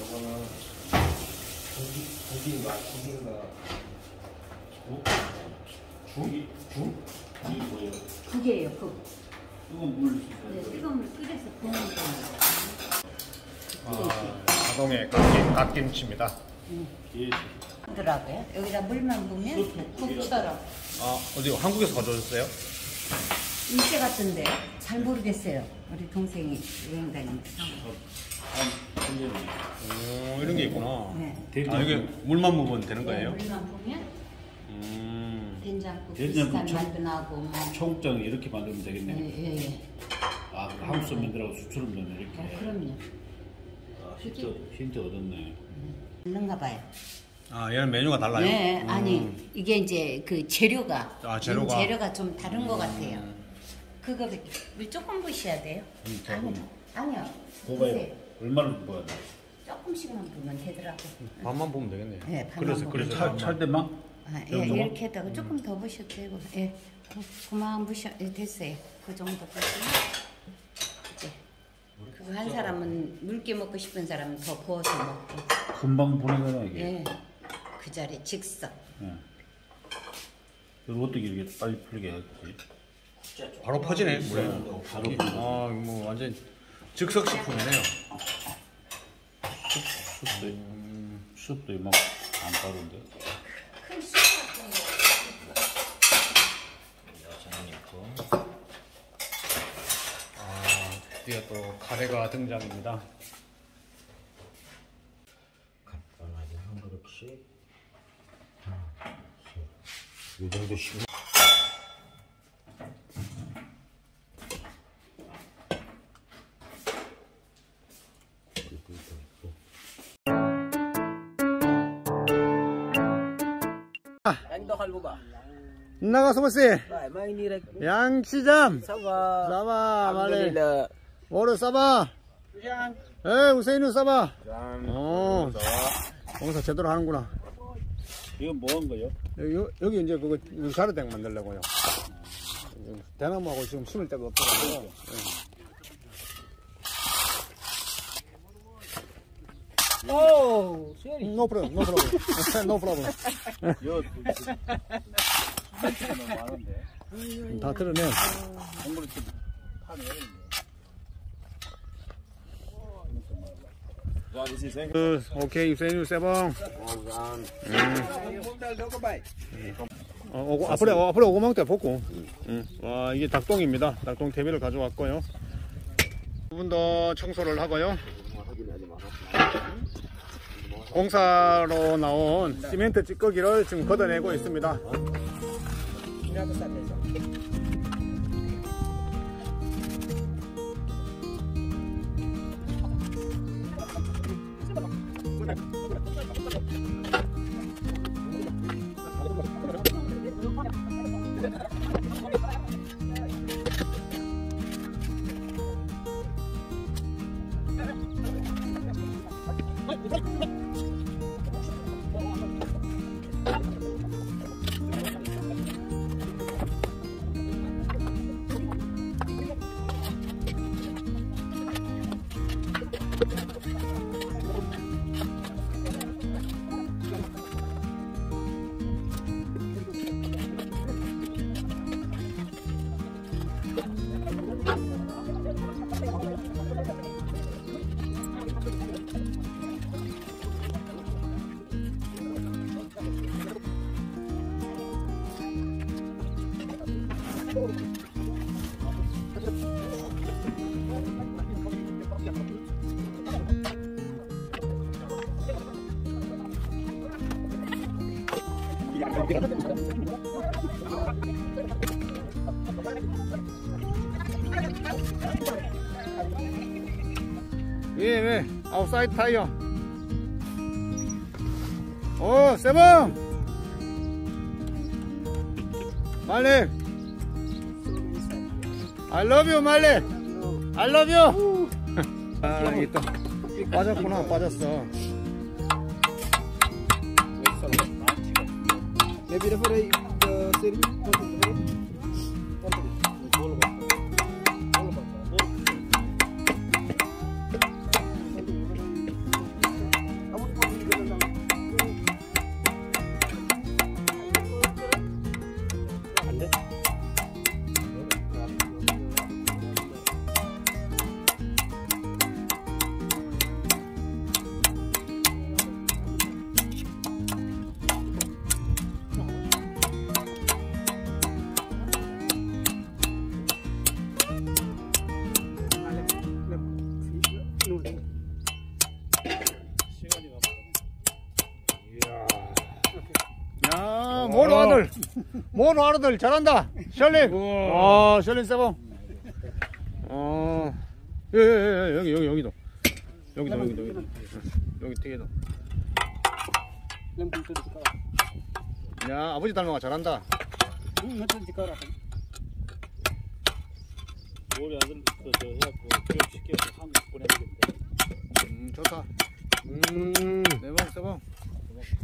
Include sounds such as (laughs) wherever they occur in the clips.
저거는 고기, 고기인가, 고기인가. 죽이 죽? 이게 뭐예요? 국이에요, 국. 뜨거운 물 네, 뜨거운 물 끓여서 부는 거예요. 아, 자동의 갓김, 갓김치입니다. 게 하더라고요. 여기다 물만 부으면 국처럼. 아, 어디 한국에서 가져오셨어요? 일제 같은데 잘 모르겠어요. 우리 동생이 여행 다니면서. 한 3년에 오, 이런 게 있구나. 네. 아, 이게 물만 부으면 되는 거예요? 물만 부으면 음. 된장국 된장국 비슷한 청- 맛도 나고 뭐. 청국장 이렇게 만들면 예, 되겠네. 예, 예. 아, 그 한국 선민들하고 수출을 넣으면 이렇게. 어, 그럼요. 아, 힌트, 힌트 얻었네. 있는가 봐요. 아, 얘는 메뉴가 달라요? 네, 음. 아니 이게 이제 그 재료가 아, 재료가. 음, 재료가 좀 다른 것 같아요. 음. 그거 물 조금 부셔야 돼요. 음, 아니요. 아니요. 뭐가요? 부세요. 얼마나 부어야 돼? 조금씩만 부으면 되더라고. 밥만 부으면 되겠네요. 네, 밥만 그래서, 그래서 찰, 밥만. 찰대만? 아, 예, 정도만? 이렇게 했다가 조금 더 부셔도 되고, 예, 그- 그만 부셔, 예, 됐어요. 그 정도 이제 그거 한 사람은 묽게 먹고 싶은 사람은 더 부어서 먹고, 금방 보내잖아, 이게. 예, 그 자리 즉석. 예. 그리고 어떻게 이렇게 빨리 풀게 하지? 바로 퍼지네, 물에. 바로 아, 이거 뭐 완전 즉석 식품이네요. 숲도, 숲도 이만 안. 큰 같은 거. 아, 드디어 또 카레가 등장입니다. 간단하게 한 그릇씩. 이 정도 씩 나가서 보세요. mai ni rek 양치잠. sawa 싸봐, 말해. alhamdulillah 뭐로 싸봐. 에, 우세인은 싸봐. 어, 공사 제대로 하는구나. 이건 뭐한 거예요? 여기, 여기 이제 그거 우사르땡 만들려고요. 대나무하고 지금 심을 데가 없어가지고. Oh sorry No problem, no problem. (laughs) no problem. 다 틀어내. 그, 오케이, 유세인우 세봉. 어, 오고, 앞으로, 어, 앞으로 오고망대 볶고. 응. 와, 이게 닭똥입니다. 닭똥 대비를 가져왔고요. 두 분 더 청소를 하고요. 공사로 나온 시멘트 찌꺼기를 지금 걷어내고 있습니다. 예, 예, 아웃사이드 타이어. 오, 세븐! 말렉! I love you, 말렉! I love you! 아, (laughs) 또 빠졌구나, 빠졌어. bireferei uh, servir 모노 아들 잘한다. 셜린. 어, 셜린 세봉. 어, 예, 예, 예, 여기, 여기, 여기도. 여기도, 여기도, 여기도. 여기 뒤에도. 야, 아버지 닮아가 잘한다. 우리 아들 그저 해갖고 교육시켜서 한국 보내야겠다. 음, 좋다. 음. 세봉, 세봉.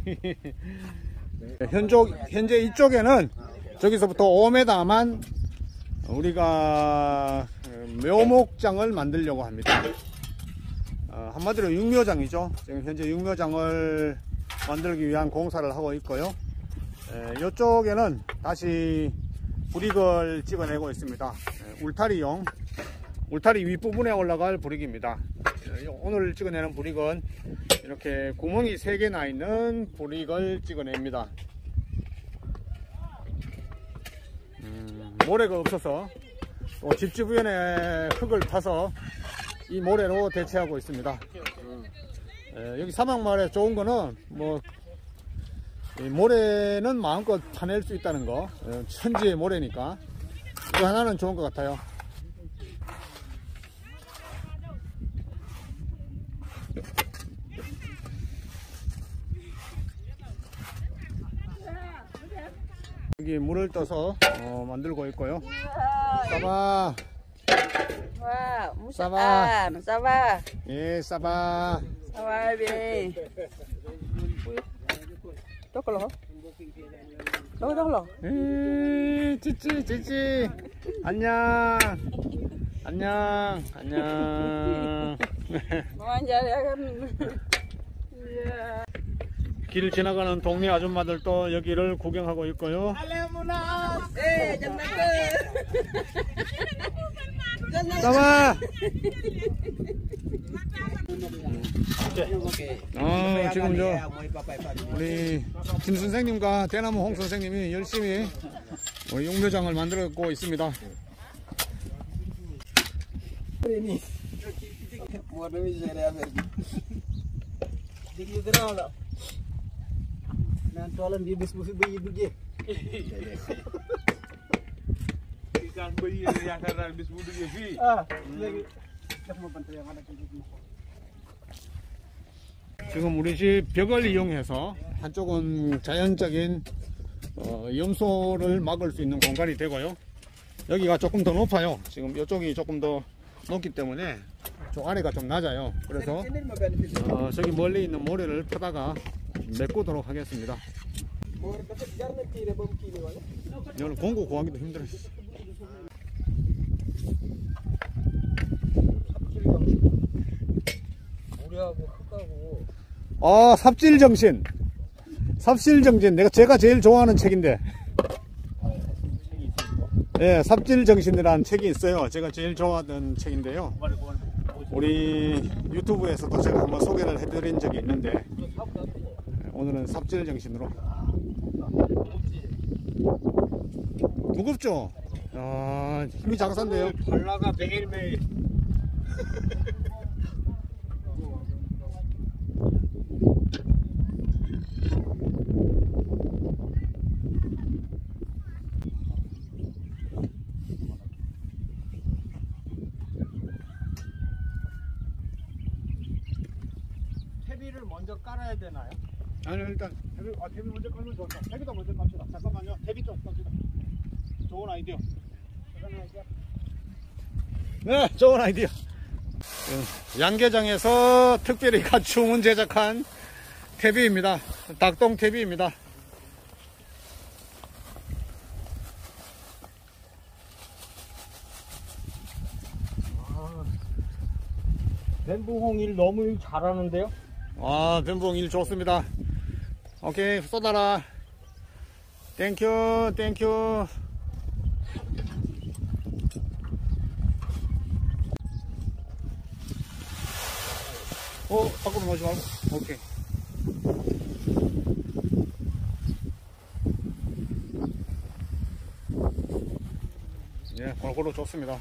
(laughs) 현쪽, 현재 이쪽에는 저기서부터 5m만 우리가 어, 묘목장을 만들려고 합니다. 어, 한마디로 육묘장이죠. 지금 현재 육묘장을 만들기 위한 공사를 하고 있고요. 에, 이쪽에는 다시 브릭을 찍어내고 있습니다. 에, 울타리용, 울타리 윗부분에 올라갈 브릭입니다. 에, 오늘 찍어내는 브릭은 이렇게 구멍이 3개 나 있는 브릭을 찍어냅니다. 모래가 없어서 또 집주변에 흙을 파서 이 모래로 대체하고 있습니다. 에, 여기 사막마을에 좋은 거는 뭐이 모래는 마음껏 파낼 수 있다는 거 에, 천지의 모래니까 그 하나는 좋은 것 같아요. 여기 물을 떠서 어, 만들고 있고요. musa Sama. ah, sama. 예, be. Tok lo. Tok tok lo. 에, 찌찌, 찌찌. 안녕. 안녕. 안녕. Ya kan. Iya. 길 지나가는 동네 아줌마들도 여기를 구경하고 있고요. Eh. 오케이. 어, 지금 저 뭐. 우리 김 선생님과 대나무 홍 선생님이 열심히 우리 용묘장을 만들고 있습니다. Di bis bis bayi du je. Ikan bayi yang karena bis mudu ya sih. Ah, lagi. Dah mau bantu yang ada gitu. 지금 우리 집 벽을 이용해서 한쪽은 자연적인 어, 염소를 막을 수 있는 공간이 되고요. 여기가 조금 더 높아요. 지금 이쪽이 조금 더 높기 때문에 저 아래가 좀 낮아요. 그래서. 어, 저기 멀리 있는 모래를 파다가 메꾸도록 하겠습니다. 오늘 공구 구하기도 힘들어. 아, 삽질정신. 삽질정신. 내가 제가 제일 좋아하는 책인데. 예, 삽질정신이라는 책이 있어요. 제가 제일 좋아하는 책인데요. 우리 유튜브에서도 제가 한번 소개를 해드린 적이 있는데 오늘은 삽질 정신으로 무겁죠? 아, 힘이 장사인데요. 발라가 매일매일. (laughs) 태비를 먼저 깔아야 되나요? 아니 일단 태비, 아, 태비 먼저 깔면 좋다. 태비도 먼저 깝시다. 잠깐만요. 태비 좀 깝시다. 좋은 아이디어. 네, 좋은 아이디어. 어, 양계장에서 특별히 갖춤은 제작한 태비입니다. 닭똥 태비입니다. 멘붕홍 일 너무 일 잘하는데요? 아, 변봉 일 좋습니다. 오케이, 쏟아라. 땡큐, 땡큐. 어, 밖으로 나오지 말고. 오케이. 예, 골고루 좋습니다.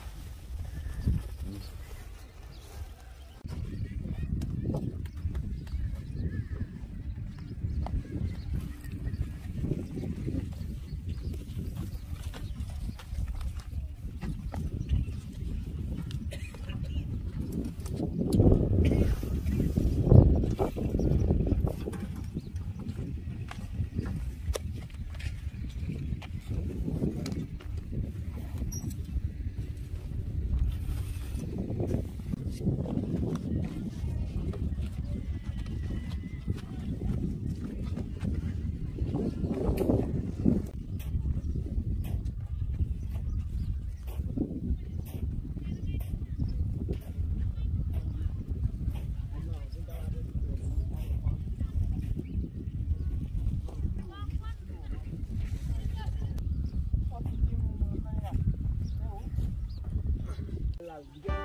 지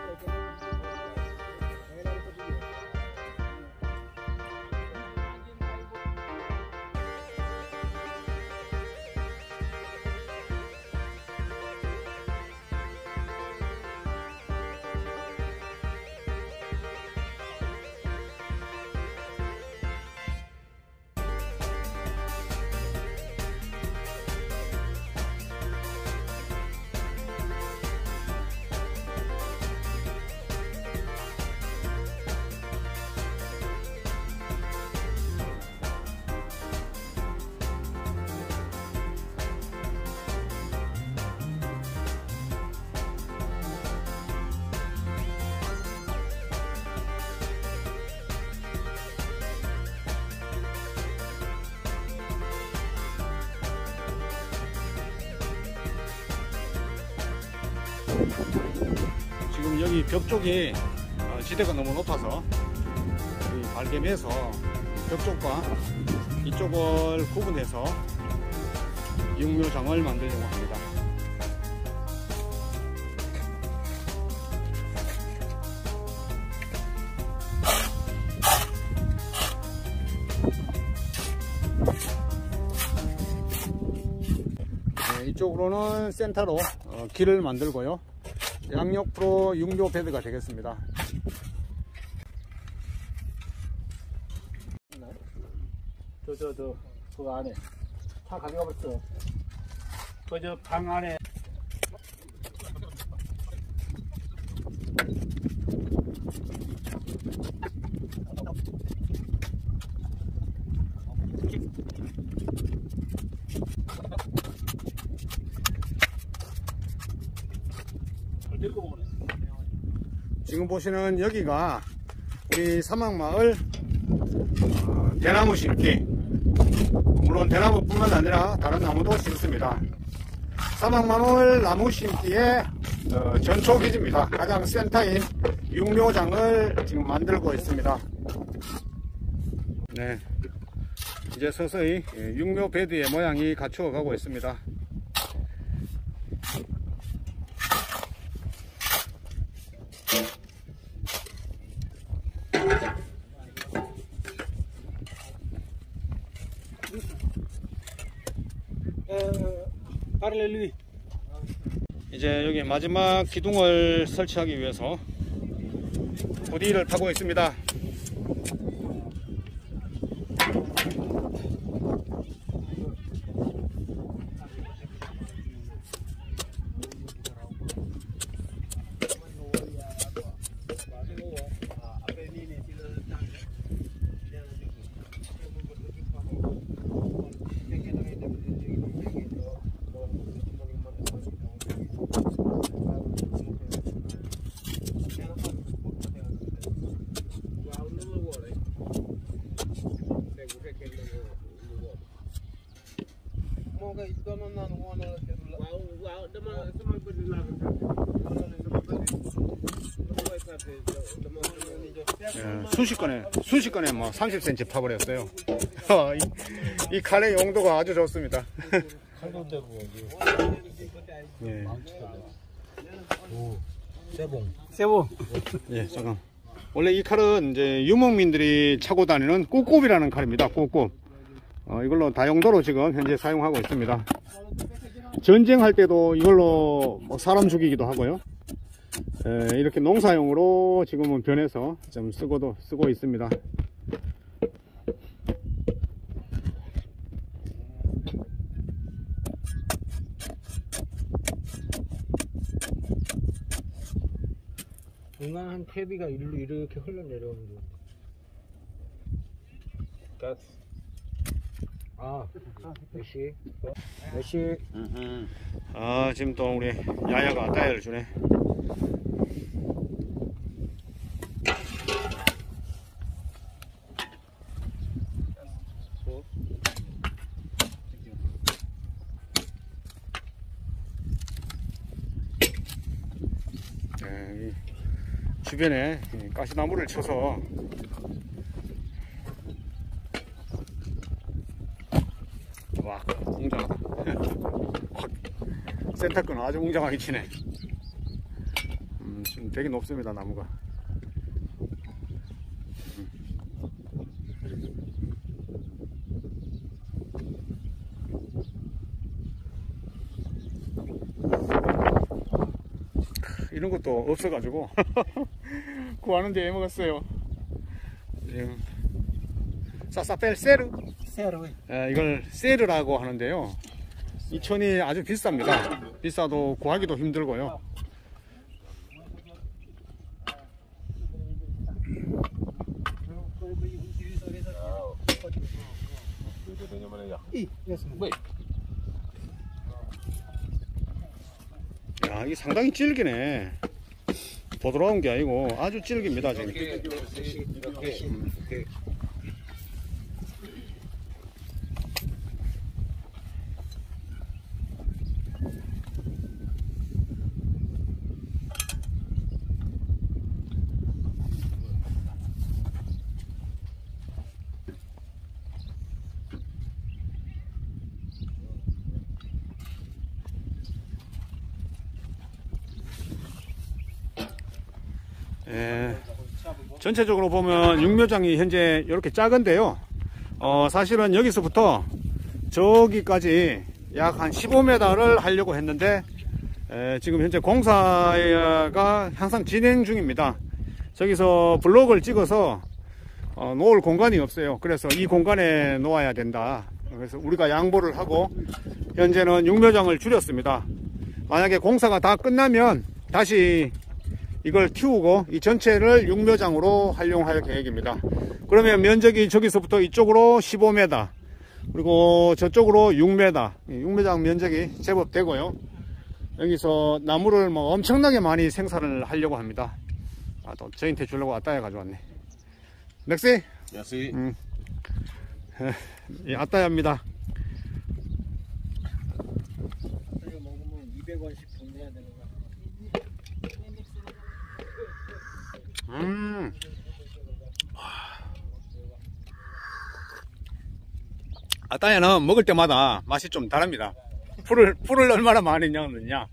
여기 벽 쪽이 어, 지대가 너무 높아서 이 발개매서 벽 쪽과 이쪽을 구분해서 육묘장을 만들려고 합니다. 네, 이쪽으로는 센터로 어, 길을 만들고요. 양옆으로 육묘 베드가 되겠습니다. 저 저저그 안에 차 가져가 봤어. 그저 방 안에 잘 데리고 오네. 지금 보시는 여기가 우리 사막마을 어, 대나무 심기 물론 대나무뿐만 아니라 다른 나무도 심습니다. 사막마을 나무 심기의 어, 전초 기지입니다. 가장 센터인 육묘장을 지금 만들고 있습니다. 네, 이제 서서히 예, 육묘 베드의 모양이 갖추어 가고 있습니다. Paralel 이제 여기 마지막 기둥을 설치하기 위해서 부디를 파고 있습니다. 예, 순식간에 순식간에 뭐 30cm 파버렸어요. 어, 이, 이 칼의 용도가 아주 좋습니다. 칼도 (laughs) 되고 예, 세봉. 세보 예, 잠깐. 원래 이 칼은 이제 유목민들이 차고 다니는 꼬꼬비라는 칼입니다. 꼬꼬. 어, 이걸로 다용도로 지금 현재 사용하고 있습니다. 전쟁할 때도 이걸로 뭐 사람 죽이기도 하고요. 에, 이렇게 농사용으로 지금은 변해서 좀 쓰고도 쓰고 있습니다. 중간한 태비가 일로 이렇게 흘러내려오는 거. 가스. 아, 몇 시? 몇 시? 아, 지금 또 우리 야야가 따위를 주네. 주변에 이 가시나무를 쳐서 와 웅장하다 건 아주 웅장하게 치네 음, 음, 지금 되게 높습니다 나무가. 이런 것도 없어가지고 (laughs) 구하는데 애먹었어요. 지금 사사펠 세르 eh. 에, 이걸 세르라고 하는데요. 이 천이 아주 비쌉니다. 비싸도 구하기도 힘들고요. 야, 이게 상당히 질기네. 부드러운 게 아니고 아주 질깁니다, 지금. 전체적으로 보면 육묘장이 현재 이렇게 작은데요. 어, 사실은 여기서부터 저기까지 약 한 15m를 하려고 했는데 에, 지금 현재 공사가 항상 진행 중입니다. 저기서 블록을 찍어서 어, 놓을 공간이 없어요. 그래서 이 공간에 놓아야 된다. 그래서 우리가 양보를 하고 현재는 육묘장을 줄였습니다. 만약에 공사가 다 끝나면 다시 이걸 키우고 이 전체를 육묘장으로 활용할 계획입니다. 그러면 면적이 저기서부터 이쪽으로 15m 그리고 저쪽으로 6m 육묘장 면적이 제법 되고요. 여기서 나무를 뭐 엄청나게 많이 생산을 하려고 합니다. 아, 또 저한테 주려고 아따야 가져왔네. Merci? Merci. 음. 이 아따야입니다. 이거 먹으면 200원씩 돈 내야 되는 거야. 음. 아따야는 먹을 때마다 맛이 좀 다릅니다. 풀을, 풀을 얼마나 많이 넣느냐,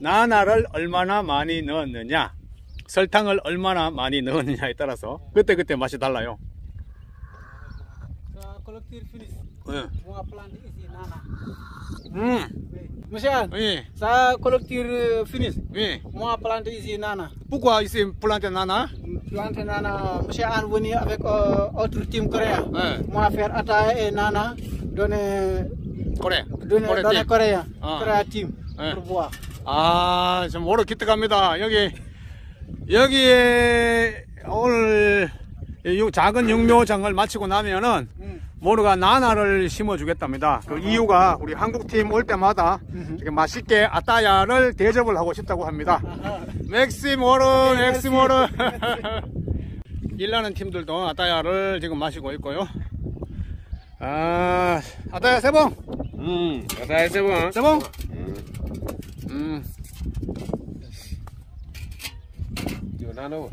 나나를 얼마나 많이 넣었느냐, 설탕을 얼마나 많이 넣었느냐에 따라서 그때그때 맛이 달라요. 예. Planter ici nana. 음, Oui. 예, sa collecteur finish. 예. Moi planter ici nana. Pourquoi ici planter nana? Planter nana, monsieur Anne venir avec euh, autre team coréen. Moi faire Ataya et nana, donner, 그래. donner, 그래, donner 팀. coréen. Ah. Coréen team. Pour boire. 아, 좀 오래 기특합니다. 여기, 여기에 오늘 이 육- 작은 육묘장을 마치고 나면은 음. 모르가 나나를 심어주겠답니다. 그 이유가 우리 한국팀 올 때마다 이렇게 맛있게 아따야를 대접을 하고 싶다고 합니다. Merci 모르, merci 모르. 일하는 팀들도 아따야를 지금 마시고 있고요. 아, 아따야 세봉! Essa é bom. 세봉! 음. Tio Nano.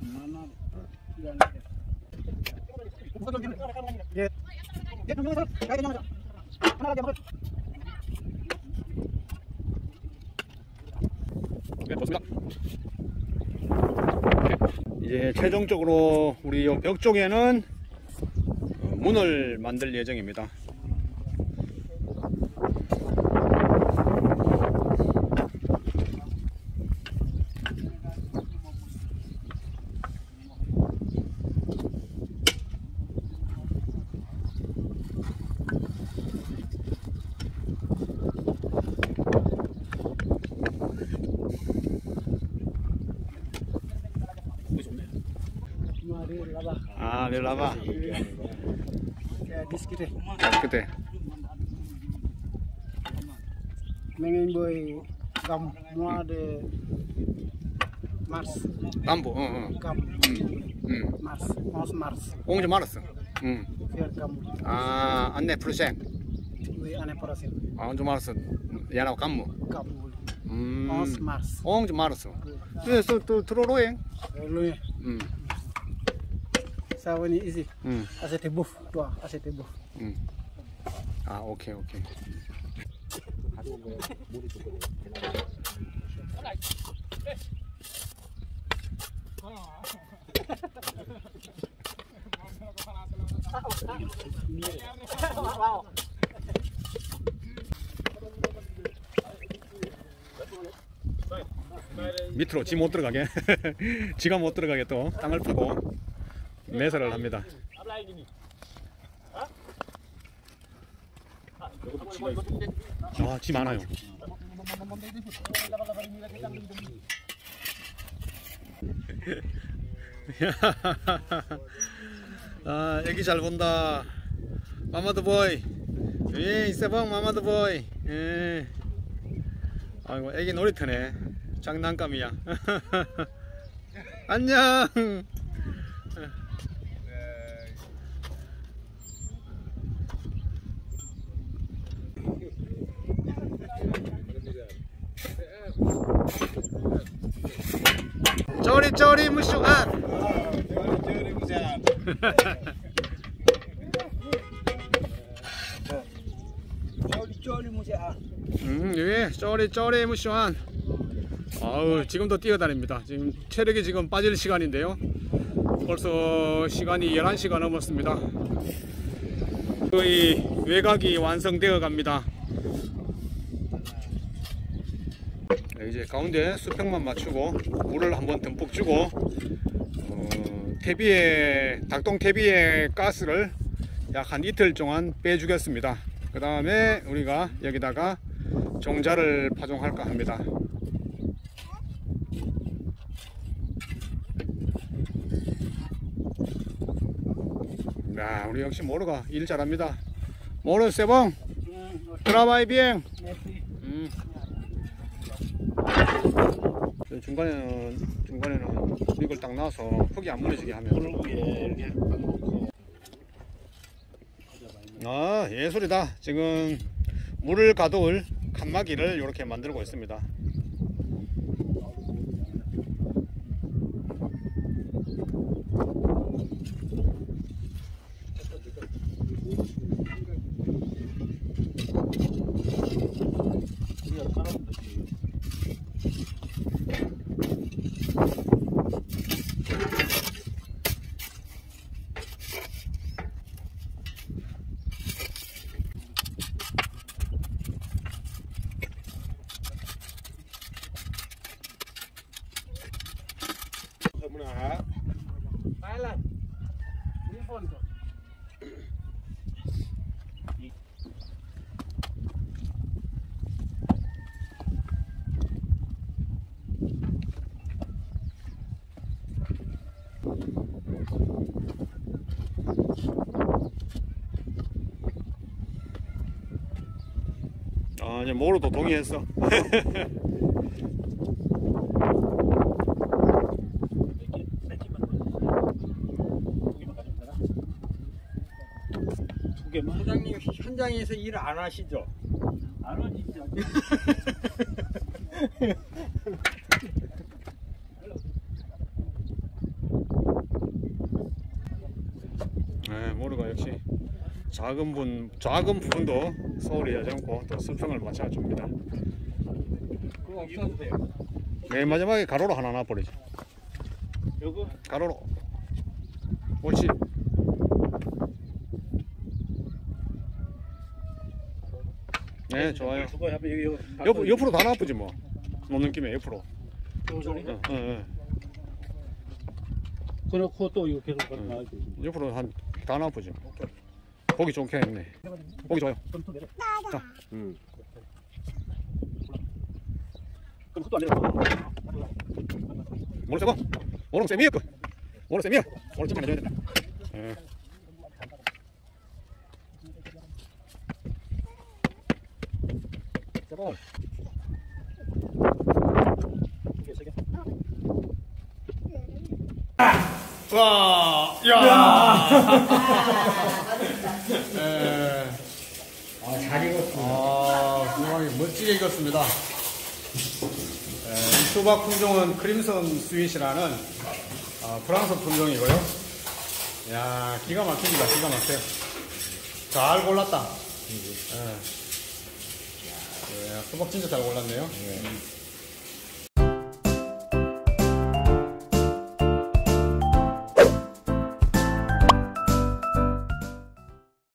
네, 좋습니다. 네, 이제 최종적으로 우리 요벽 쪽에는 어, 문을 만들 예정입니다. 아, 네, 라바. C'est discuter. 그때. Mengen boy gam mois de mars. 남부, 응, 응, Gam 응. mars. 11 mars. 옹좀 알았어. 응. Faire gam. 아, 안내 프로젝트. Oui, année prochaine. 아, 좀 알았어. 야나 감무. Gam. 음. 11 mars. 옹좀 알았어. 그래서 또 들어로행. Loin. 음, Ça venir ici. 음, Acheter bouffe. Toi, acheter bouffe. 음. 아, 오케이, 오케이. 밑으로 지 못 들어가게 지가 못 들어가게 또 땅을 파고 매설을 합니다. 아 지 많아요. (laughs) 아 애기 잘 본다. 마마드 보이. 예 이세방 마마드 보이. 예. 아이고 애기 놀이터네. 장난감이야. (laughs) 안녕 쪼리 쪼리 무슈한 음, 예, 쪼리 쪼리 무슈한. 아우 지금도 뛰어다닙니다. 지금 체력이 지금 빠질 시간인데요. 벌써 시간이 11시가 넘었습니다. 거의 외곽이 완성되어 갑니다 네, 이제 가운데 수평만 맞추고 물을 한번 듬뿍 주고 어, 퇴비에 닭똥 퇴비에 가스를 약 한 이틀 동안 빼주겠습니다 그 다음에 우리가 여기다가 종자를 파종할까 합니다 야, 우리 역시 모르가 일 잘합니다. 모르 세봉 드라마이 비행. 음. 저 중간에는 중간에는 이걸 딱 놔서 흙이 안 무너지게 하면. 위에 이렇게 딱 놓고 아 예술이다. 지금 물을 가둬올 칸막이를 이렇게 만들고 있습니다. 우리가 깔아면 되지. 아 이제 모르도 동의했어. 두 개만 사장님 현장에서 일 안 하시죠? 안 하지 진 (laughs) 짜. 네, 모르가 역시 작은 분 작은 부분도 소홀히 하지 않고 또 수평을 맞춰줍니다. 그거 없어도 돼요. 맨 마지막에 가로로 하나 놔 버리죠. 요거 가로로. 옳지. 네, 좋아요. 그거 하면 여기 여기 옆, 옆으로 다 놔쁘지 뭐. 놓는 김에 옆으로. 요 소리. 어, 어, 어. 그놓고 또 이거 계속 응. 옆으로 한다 놔쁘지 뭐. 보기 좋게 했네. 보기 좋아요. 자. 음. 그럼 흙도 안 내려. 세고 오른 쌤이야 그 오른 쌤이야 오른 좀 해줘야 된다 예. 제발. 와, 야. 예. (laughs) (laughs) 잘 익었습니다. 아, 멋지게 익었습니다. 예, 이 수박 품종은 Crimson Sweet이라는 아, 프랑스 품종이고요. 야, 기가 막힙니다. 기가 막혀요. 잘 골랐다. 예. 예, 수박 진짜 잘 골랐네요.